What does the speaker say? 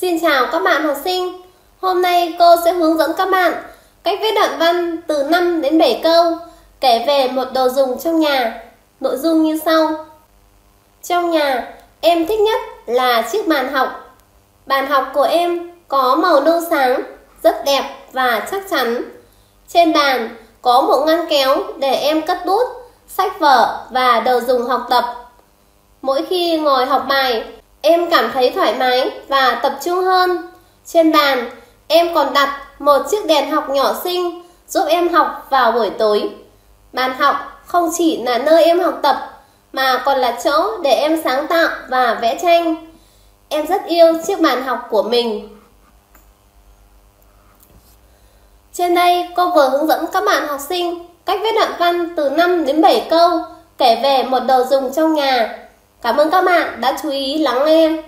Xin chào các bạn học sinh. Hôm nay cô sẽ hướng dẫn các bạn cách viết đoạn văn từ 5 đến 7 câu kể về một đồ dùng trong nhà. Nội dung như sau. Trong nhà, em thích nhất là chiếc bàn học. Bàn học của em có màu nâu sáng, rất đẹp và chắc chắn. Trên bàn có một ngăn kéo để em cất bút, sách vở và đồ dùng học tập. Mỗi khi ngồi học bài, em cảm thấy thoải mái và tập trung hơn. Trên bàn, em còn đặt một chiếc đèn học nhỏ xinh giúp em học vào buổi tối. Bàn học không chỉ là nơi em học tập mà còn là chỗ để em sáng tạo và vẽ tranh. Em rất yêu chiếc bàn học của mình. Trên đây cô vừa hướng dẫn các bạn học sinh cách viết đoạn văn từ 5 đến 7 câu kể về một đồ dùng trong nhà. Cảm ơn các bạn đã chú ý lắng nghe.